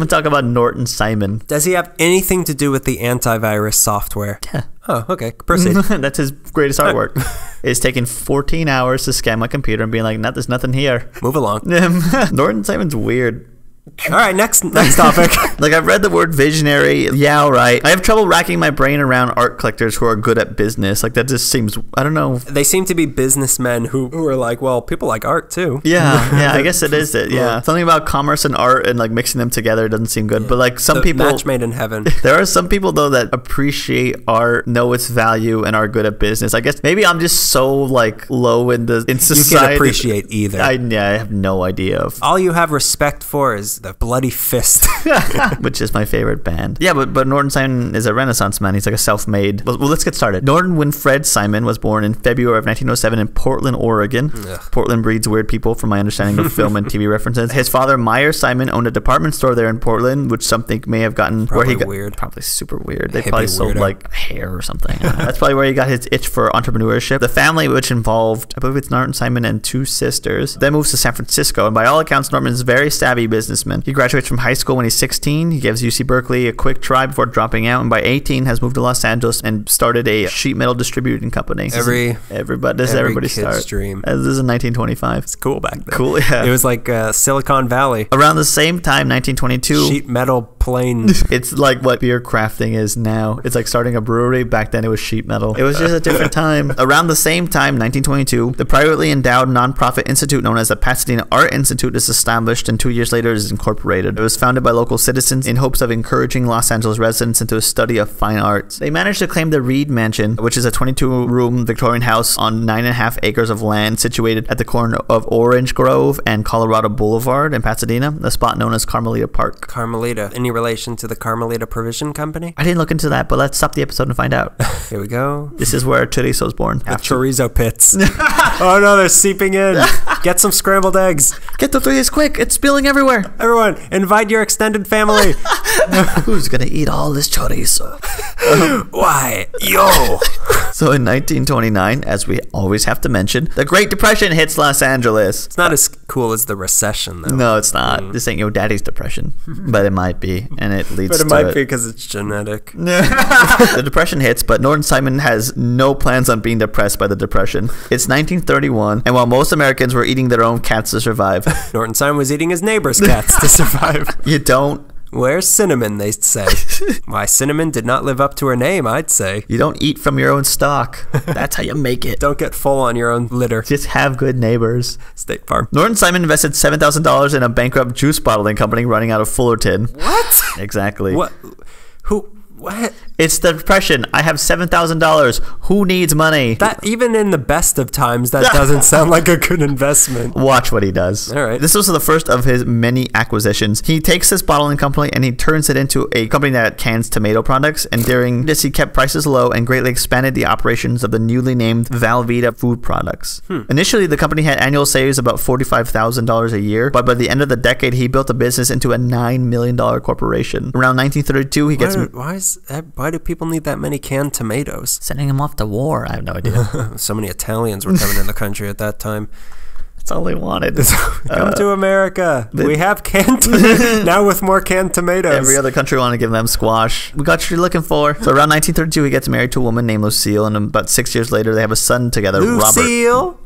I'm talking about Norton Simon. Does he have anything to do with the antivirus software? Yeah. Oh, okay. Proceed. That's his greatest artwork. it's taking 14 hours to scan my computer and being like, "Not, there's nothing here." Move along. Norton Simon's weird. All right, next next topic. Like I've read the word visionary. Yeah, right. I have trouble racking my brain around art collectors who are good at business. Like that just seems. I don't know. they seem to be businessmen who, who are like, well, people like art too. Yeah, yeah. I guess it is it. Yeah, something about commerce and art and like mixing them together doesn't seem good. But like some The people, match made in heaven. there are some people though that appreciate art, know its value, and are good at business. I guess maybe I'm just so like low in the in society. You can't appreciate either. I, yeah, I have no idea of All you have respect for is the bloody fist. which is my favorite band. Yeah, but but Norton Simon is a Renaissance man. He's like a self-made. Well, well, let's get started. Norton Winfred Simon was born in February of 1907 in Portland, Oregon. Portland breeds weird people, from my understanding of film and TV references. His father, Meyer Simon, owned a department store there in Portland, which some think may have gotten where he Probably got weird. probably super weird. They Hippie probably sold weirdo. like hair or something. I don't know. That's probably where he got his itch for entrepreneurship. The family, which involved, I believe it's Norton Simon and two sisters, then moves to San Francisco. And by all accounts, Norton is very savvy businessman. He graduates from high school when he's 16. He gives UC Berkeley a quick try before dropping out. And by 18, has moved to Los Angeles and started a sheet metal distributing company. This Every- everybody, this is every start. dream. Uh, This is in 1925. It's cool back then. Cool, yeah. It was like uh, Silicon Valley. Around the same time, 1922. Sheet metal plane. It's like what beer crafting is now. It's like starting a brewery. Back then, it was sheet metal. It was just a different time. Around the same time, 1922, the privately endowed nonprofit institute known as the Pasadena Art Institute is established, and two years later, it incorporated. It was founded by local citizens in hopes of encouraging Los Angeles residents into a study of fine arts. They managed to claim the Reed Mansion, which is a 22-room Victorian house on nine and a half acres of land situated at the corner of Orange Grove and Colorado Boulevard in Pasadena, a spot known as Carmelita Park. Carmelita. Any relation to the Carmelita Provision Company? I didn't look into that, but let's stop the episode and find out. Here we go. this is where chorizo was born. The chorizo pits. oh no, they're seeping in. Get some scrambled eggs. Get the tortillas quick! It's spilling everywhere. Everyone, invite your extended family. Who's gonna eat all this chorizo? Why? Yo. So in 1929, as we always have to mention, the Great Depression hits Los Angeles. It's not as cool as the recession, though. No, it's not. Mm. This ain't your daddy's depression, but it might be, and it leads But it might it. be because it's genetic. the depression hits, but Norton Simon has no plans on being depressed by the depression. It's 1931, and while most Americans were eating their own cats to survive, Norton Simon was eating his neighbor's cats to survive. you don't Where's Cinnamon, they say. Why, Cinnamon did not live up to her name, I'd say. you don't eat from your own stock. That's how you make it. Don't get full on your own litter. Just have good neighbors. State Farm. Norton Simon invested seven thousand dollars in a bankrupt juice bottling company running out of Fullerton. What? Exactly. What? Who? What? It's the depression. I have seven thousand dollars. Who needs money? That even in the best of times, that doesn't sound like a good investment. Watch what he does. All right. This was the first of his many acquisitions. He takes this bottling company and he turns it into a company that cans tomato products. And during this, he kept prices low and greatly expanded the operations of the newly named Valvita Food Products. Hmm. Initially, the company had annual sales about forty-five thousand dollars a year, but by the end of the decade, he built the business into a nine million dollar corporation. Around 1932, he Why, gets do- why is Eh, why do people need that many canned tomatoes? sending them off to war. I have no idea. So many Italians were coming in the country at that time. That's all they wanted. Come to uh, America. We have canned tomatoes now with more canned tomatoes. Every other country wanted to give them squash. We got what you're looking for. So around 1932, he gets married to a woman named Lucille, and about six years later, they have a son together, Robert. Lucille.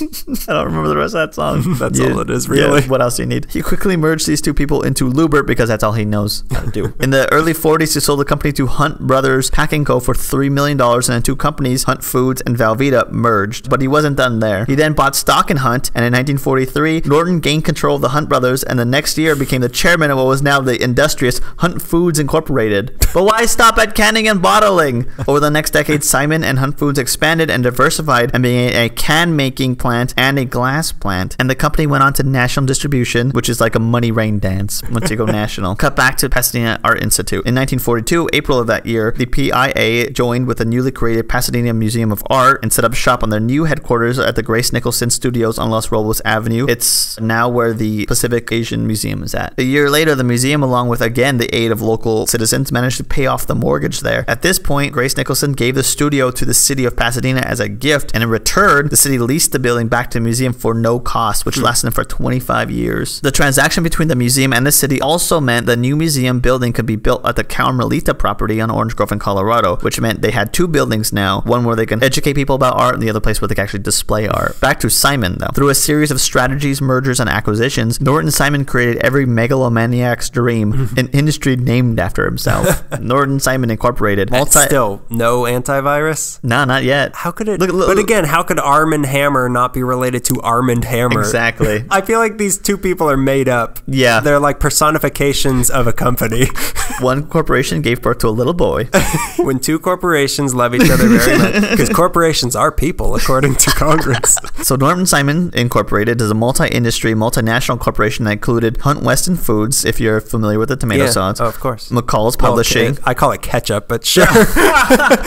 I don't remember the rest of that song. That's all it is, yeah, really. what else do you need? He quickly merged these two people into Lubert because that's all he knows how to do. In the early 40s, he sold the company to Hunt Brothers Packing Co. for $3 million, and the two companies, Hunt Foods and Valvita, merged. But he wasn't done there. He then bought stock in Hunt, and in 1943, Norton gained control of the Hunt Brothers, and the next year became the chairman of what was now the industrious Hunt Foods Incorporated. But why stop at canning and bottling? Over the next decade, Simon and Hunt Foods expanded and diversified and became a can making plant and a glass plant. And the company went on to national distribution, which is like a money rain dance once you go national. Cut back to Pasadena Art Institute. In 1942, April of that year, the PIA joined with the newly created Pasadena Museum of Art and set up shop on their new headquarters at the Grace Nicholson Studios on Los Robles Avenue. It's now where the Pacific Asian Museum is at. A year later, the museum, along with again the aid of local citizens, managed to pay off the mortgage there. At this point, Grace Nicholson gave the studio to the city of Pasadena as a gift, and in return, the city leased the building back to the museum for no cost, which hmm. lasted for 25 years. The transaction between the museum and the city also meant the new museum building could be built at the Carmelita property on Orange Grove in Colorado, which meant they had two buildings now one where they can educate people about art, and the other place where they can actually display art. Back to Simon, though. Through a series of strategies, mergers, and acquisitions, Norton Simon created every megalomaniac's dream, an industry named after himself. Norton Simon Incorporated. Multi- Still, no antivirus? No, not yet. How could it? Look, look, but again, how could Arm and Hammer not be related to Armand Hammer? Exactly. I feel like these two people are made up. Yeah. They're like personifications of a company. One corporation gave birth to a little boy. when two corporations love each other very much, because corporations are people, according to Congress. So Norton Simon Incorporated is a multi-industry, multinational corporation that included Hunt Wesson Foods, if you're familiar with the tomato Yeah. sauce. Oh, of course. McCall's Publishing. I call it ketchup, but sure.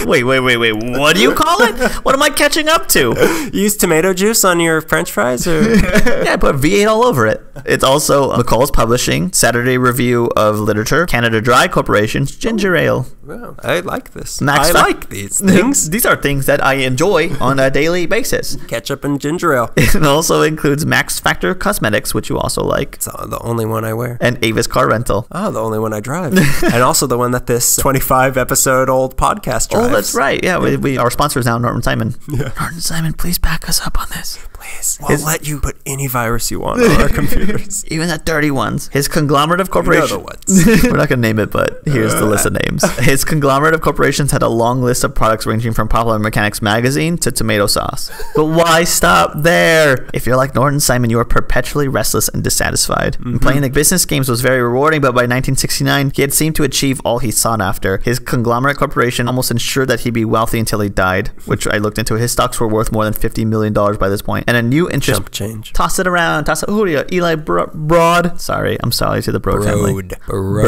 wait, wait, wait, wait. What do you call it? What am I catching up to? Use tomato juice on your French fries, or yeah, I put V8 all over it. It's also McCall's Publishing, Saturday Review of Literature, Canada Dry Corporation's Ginger Ale. Wow, I like this. Max I like these things. These are things that I enjoy on a daily basis. ketchup and ginger ale. It also includes Max Factor Cosmetics, which you also like, It's uh, the only one I wear. and Avis Car Rental. Oh, the only one I drive, and also the one that this 25 episode old podcast drives. Oh, that's right. Yeah, we, we our sponsor is now Norton Simon. Norton Simon, please back us up on this. Please, we'll let you put any virus you want on our computers. Even the dirty ones. His conglomerate of corporations. the ones. We're not going to name it, but here's the list of names. His conglomerate of corporations had a long list of products ranging from Popular Mechanics magazine to tomato sauce. But why stop there? If you're like Norton Simon, you are perpetually restless and dissatisfied. Mm-hmm. Playing the business games was very rewarding, but by 1969, he had seemed to achieve all he sought after. His conglomerate corporation almost ensured that he'd be wealthy until he died, which I looked into. His stocks were worth more than $50 million by this point, and a new interest Jump change. Toss it around. Toss it. Who are you? Eli Bro- Broad. Sorry, I'm sorry to the Broad, family. Broad.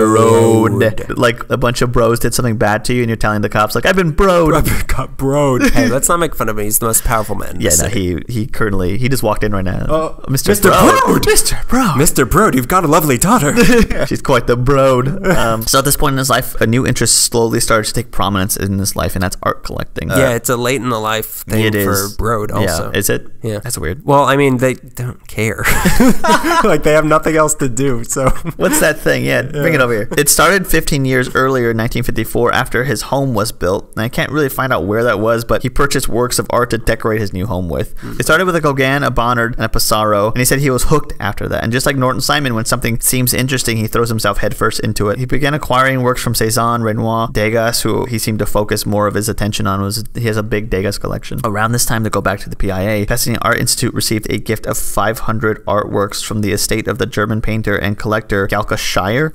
Broad. Like a bunch of bros did something bad to you, and you're telling the cops, like, I've been broed. Got broad. Hey, let's not make fun of him. He's the most powerful man. Yeah, no, he he currently he just walked in right now. Oh, Mr. Mr. Broad. Broad. Mr. Broad. Mr. Broad, you've got a lovely daughter. She's quite the broad. Um, so at this point in his life, a new interest slowly started to take prominence in his life, and that's art collecting. Uh, yeah, it's a late in the life thing it for is. Broad. Also, Yeah, is it? Yeah. that's weird. Well, I mean, they don't care. like they have nothing else to do. So What's that thing? Yeah, bring it over here. It started 15 years earlier 1954 after his home was built. And I can't really find out where that was, but he purchased works of art to decorate his new home with. Hmm. It started with a Gauguin, a Bonnard, and a Pissarro, and he said he was hooked after that. And just like Norton Simon, when something seems interesting, he throws himself headfirst into it. He began acquiring works from Cezanne, Renoir, Degas, who he seemed to focus more of his attention on. Was he has a big Degas collection. Around this time, to go back to the PIA, Pasadena Art Institute received a gift of 500 artworks from the estate of the German painter and collector Galka Scheyer.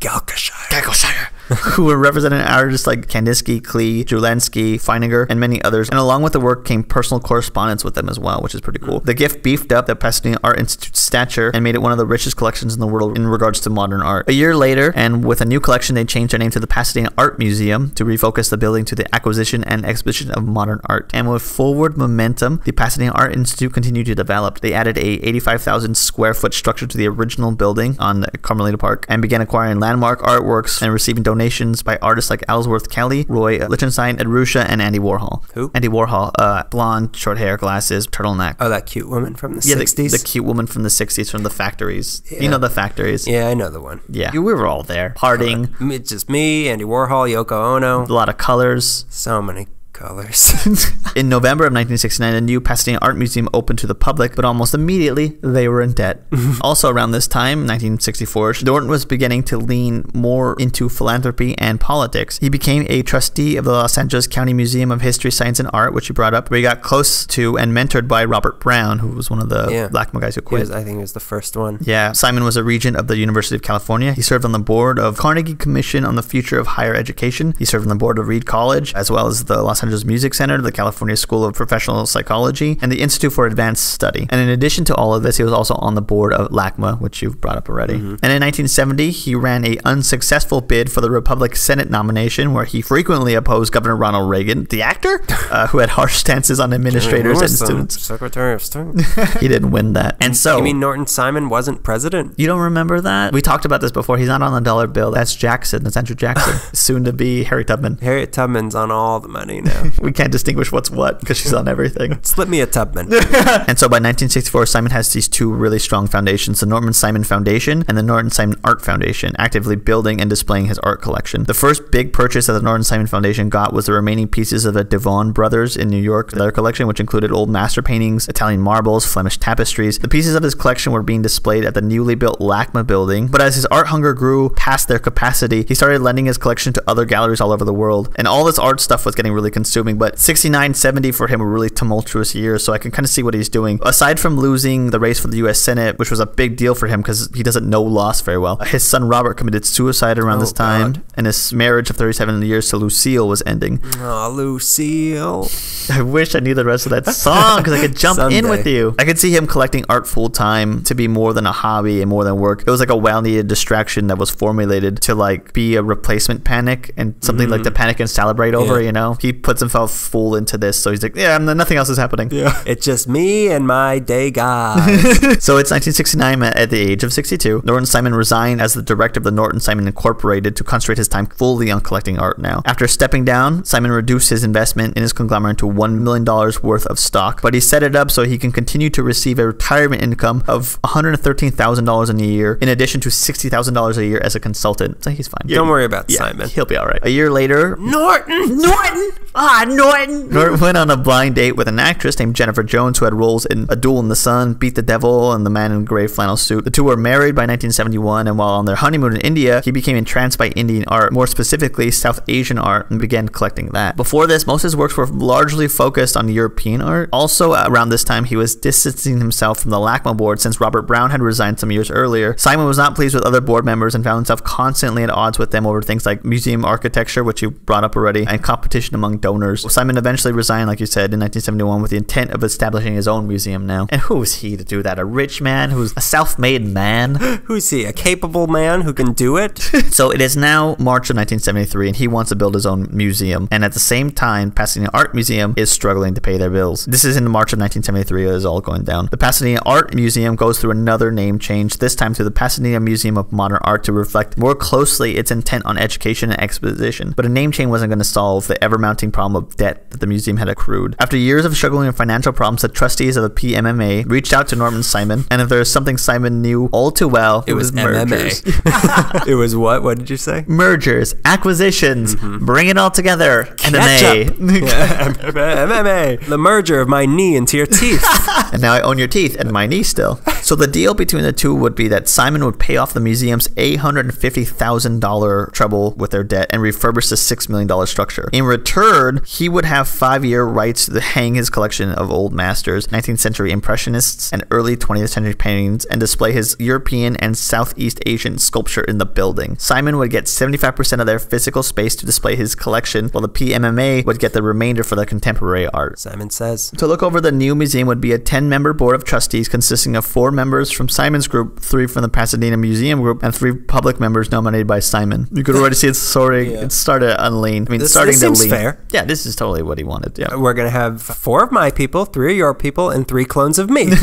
Galkashire. who were representing artists like Kandinsky, Klee, Jawlensky, Feininger, and many others. And along with the work came personal correspondence with them as well, which is pretty cool. The gift beefed up the Pasadena Art Institute's stature and made it one of the richest collections in the world in regards to modern art. A year later, and with a new collection, they changed their name to the Pasadena Art Museum to refocus the building to the acquisition and exhibition of modern art. And with forward momentum, the Pasadena Art Institute continued to develop. They added a 85,000 square foot structure to the original building on Carmelita Park and began acquiring landmark artworks and receiving donations by artists like Ellsworth Kelly, Roy Lichtenstein, Ed Ruscha, and Andy Warhol. Who? Andy Warhol, uh, blonde, short hair, glasses, turtleneck. Oh, that cute woman from the yeah, the, 60s. the cute woman from the 60s from the factories. Yeah. You know the factories. yeah, I know the one. Yeah. We were all there, partying, It's just me, Andy Warhol, Yoko Ono. a lot of colors. So many colors. In November of 1969, a new Pasadena Art Museum opened to the public, but almost immediately they were in debt. also, around this time, 1964, Norton was beginning to lean more into philanthropy and politics. He became a trustee of the Los Angeles County Museum of History, Science, and Art, which he brought up, where he got close to and mentored by Robert Brown, who was one of the Yeah. LACMA guys who quit. was- I think he was the first one. Yeah, Simon was a regent of the University of California. He served on the board of Carnegie Commission on the Future of Higher Education. He served on the board of Reed College, as well as the Los Angeles Music Center, the California School of Professional Psychology, and the Institute for Advanced Study. And in addition to all of this, he was also on the board of LACMA, which you've brought up already. And in 1970, he ran a unsuccessful bid for the Republican Senate nomination, where he frequently opposed Governor Ronald Reagan, the actor, uh, who had harsh stances on administrators and students. Secretary of State. He didn't win that. And so you mean Norton Simon wasn't president? you don't remember that? We talked about this before. He's not on the dollar bill. That's Jackson. That's Andrew Jackson. Soon to be Harry Tubman. Harriet Tubman's on all the money now. we can't distinguish what's what because she's on everything. Slip me a Tubman. and so by 1964, Simon has these two really strong foundations the Norman Simon Foundation and the Norton Simon Art Foundation, actively building and displaying his art collection. The first big purchase that the Norton Simon Foundation got was the remaining pieces of the Duveen brothers in New York, their collection, which included old master paintings, Italian marbles, Flemish tapestries. The pieces of his collection were being displayed at the newly built LACMA building, but as his art hunger grew past their capacity, he started lending his collection to other galleries all over the world. And all this art stuff was getting really consuming, but 69, 70 for him were really tumultuous years, so I can kind of see what he's doing. Aside from losing the race for the U.S. Senate, which was a big deal for him because he doesn't know loss very well, his son Robert committed suicide around Oh, this time, God. and his marriage of 37 years to Lucille was ending. Oh, Lucille. I wish I knew the rest of that song because I could jump in with you. I could see him collecting art full time to be more than a hobby and more than work. It was like a well needed distraction that was formulated to like be a replacement panic and something like the mm-hmm. panic and celebrate over, Yeah. you know? He puts himself full into this. So he's like, yeah, nothing else is happening. Yeah. It's just me and my day guy. So it's 1969 at at the age of 62. Norton Simon resigned as the director of the Norton Simon Incorporated to concentrate his time fully on collecting art now. After stepping down, Simon reduced his investment in his conglomerate to $1 million worth of stock, but he set it up so he can continue to receive a retirement income of $113,000 in a year in addition to $60,000 a year as a consultant. So he's fine. Don't worry about Yeah, Simon. He'll be all right. A year later, Norton. Norton! Ah, Norton! Norton went on a blind date with an actress named Jennifer Jones who had roles in A Duel in the Sun, Beat the Devil, and The Man in Gray Flannel Suit. The two were married by 1971, and while on their honeymoon in India, he became entranced by Indian art, more specifically South Asian art, and began collecting that. Before this, most of his works were largely focused on European art. Also, around this time, he was distancing himself from the LACMA board since Robert Brown had resigned some years earlier. Simon was not pleased with other board members and found himself constantly at odds with them over things like museum architecture, which you brought up already, and competition among donors. Simon eventually resigned, like you said, in 1971 with the intent of establishing his own museum now. And who was he to do that? A rich man who's a self made man? Who's he? A capable man who can do it? so it is now March of 1973, and he wants to build his own museum. And at the same time, Pasadena Art Museum is struggling to pay their bills. This is in March of 1973. It is all going down. The Pasadena Art Museum goes through another name change, this time to the Pasadena Museum of Modern Art to reflect more closely its intent on education and exposition. But a name change wasn't going to solve the ever mounting problem of debt that the museum had accrued. After years of struggling with financial problems, the trustees of the PMMA reached out to Norman Simon, and if there was something Simon knew all too well, It was mergers. MMA. it was what? What did you say? mergers, acquisitions, mm-hmm. bring it all together. MMA. Ketchup. Yeah, MMA. The merger of my knee into your teeth. and now I own your teeth and my knee still. So the deal between the two would be that Simon would pay off the museum's $850,000 trouble with their debt and refurbish the $6 million structure. In return, he would have five year rights to hang his collection of old masters, 19th century impressionists, and early 20th century paintings and display his European and Southeast Asian sculpture in the building. Simon would get 75% of their physical space to display his collection, while the PMMA would get the remainder for the contemporary art. Simon says. To look over the new museum would be a 10 member board of trustees consisting of four members from Simon's group, three from the Pasadena Museum group, and three public members nominated by Simon. You could already see it's sorting. Yeah. It started unlean. I mean, This- starting this to seems lean. fair. Yeah, this is totally what he wanted. Yeah. We're going to have four of my people, three of your people, and three clones of me.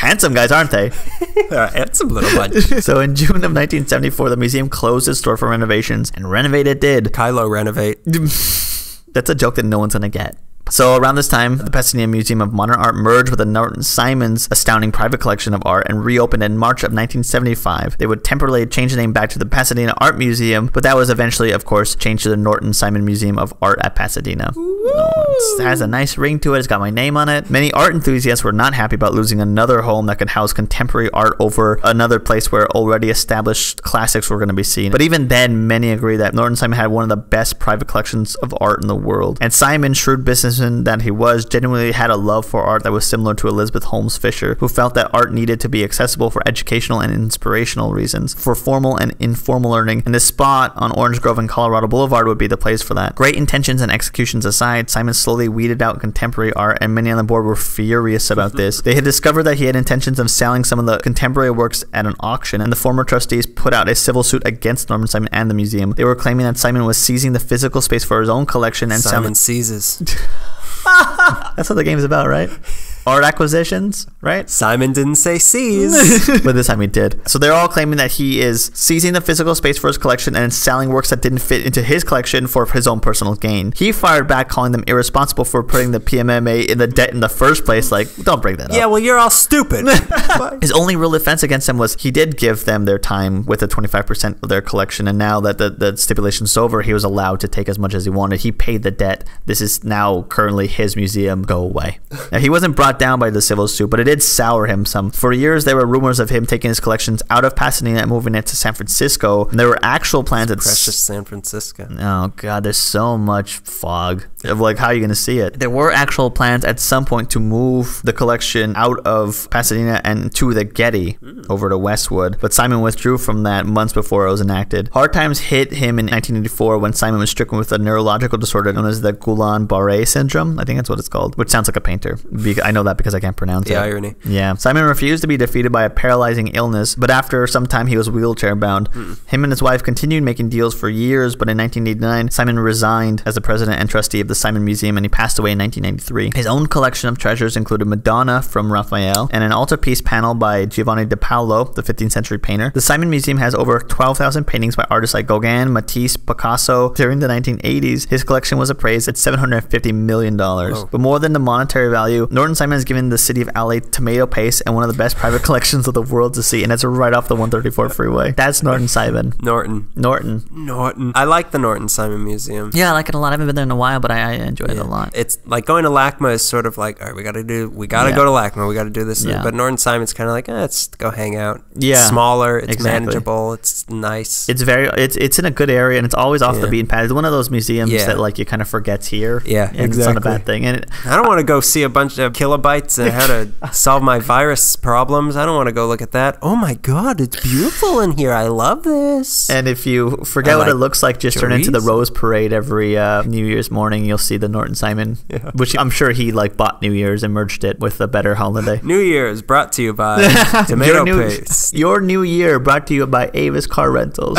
Handsome guys, aren't they? uh, and some little bunch. so in June of 1974, the museum closed its store for renovations, and renovate it did. Kylo renovate. That's a joke that no one's gonna get. So around this time, the Pasadena Museum of Modern Art merged with the Norton Simons astounding private collection of art and reopened in March of 1975. They would temporarily change the name back to the Pasadena Art Museum, but that was eventually, of course, changed to the Norton Simon Museum of Art at Pasadena. It's- it has a nice ring to it. It's got my name on it. Many art enthusiasts were not happy about losing another home that could house contemporary art over another place where already established classics were going to be seen. But even then, many agree that Norton Simon had one of the best private collections of art in the world. And Simon, shrewd businessman that he was, genuinely had a love for art that was similar to Elizabeth Holmes Fisher, who felt that art needed to be accessible for educational and inspirational reasons, for formal and informal learning. And this spot on Orange Grove and Colorado Boulevard would be the place for that. Great intentions and executions aside, Simon slowly weeded out contemporary art, and many on the board were furious about this. They had discovered that he had intentions of selling some of the contemporary works at an auction, and the former trustees put out a civil suit against Norman Simon and the museum. They were claiming that Simon was seizing the physical space for his own collection and selling. Simon seizes. That's what the game's about, right? Art acquisitions, right? Simon didn't say seize. but this time he did. So they're all claiming that he is seizing the physical space for his collection and selling works that didn't fit into his collection for his own personal gain. He fired back, calling them irresponsible for putting the PMMA in the debt in the first place. Like, don't bring that up. yeah, well, you're all stupid. His only real defense against them was he did give them their time with the 25% of their collection, and now that the, the stipulation's over, he was allowed to take as much as he wanted. He paid the debt. This is now currently his museum. Go away. Now, he wasn't brought down by the civil suit, but it did sour him some. For years, there were rumors of him taking his collections out of Pasadena and moving it to San Francisco. And there were actual plans at Precious San Francisco. Oh god, there's so much fog of like how are you're gonna see it. There were actual plans at some point to move the collection out of Pasadena and to the Getty hmm. over to Westwood, but Simon withdrew from that months before it was enacted. Hard times hit him in 1984 when Simon was stricken with a neurological disorder known as the Guillain-Barré syndrome. I think that's what it's called, which sounds like a painter. I know that because I can't pronounce The it. irony. Yeah. Simon refused to be defeated by a paralyzing illness, but after some time he was wheelchair bound. Hmm. Him and his wife continued making deals for years, but in 1989, Simon resigned as the president and trustee of the Simon Museum and he passed away in 1993. His own collection of treasures included Madonna from Raphael and an altarpiece panel by Giovanni di Paolo, the 15th century painter. The Simon Museum has over 12,000 paintings by artists like Gauguin, Matisse, Picasso. During the 1980s, his collection was appraised at $750 million. But more than the monetary value, Norton Simon has given the city of LA tomato paste and one of the best private collections of the world to see, and it's right off the 134 freeway. That's Norton Simon. Norton. Norton. Norton. I like the Norton Simon Museum. Yeah, I like it a lot. I haven't been there in a while, but I, I enjoy it a lot. It's like going to LACMA is sort of like, all right, we got to do, we got to Yeah. go to LACMA, we got to do this. Yeah. But Norton Simon's kind of like, eh, let's go hang out. Yeah, It's smaller, it's exactly. manageable, it's nice. It's very it's it's in a good area and it's always off the beaten path. It's one of those museums Yeah. that like you kind of forgets here. Yeah, and It's not a bad thing. And it, I don't want to go see a bunch of kilobytes and how to solve my virus problems. I don't want to go look at that. Oh my god, it's beautiful in here. I love this. and if you forget I what it looks like, just turn into the Rose Parade every uh, New Year's morning. You'll see the Norton Simon, Yeah. which I'm sure he like bought New Year's and merged it with a better holiday. New Year's brought to you by Tomato your new, Paste. Your new year brought to you by Avis Car Rentals.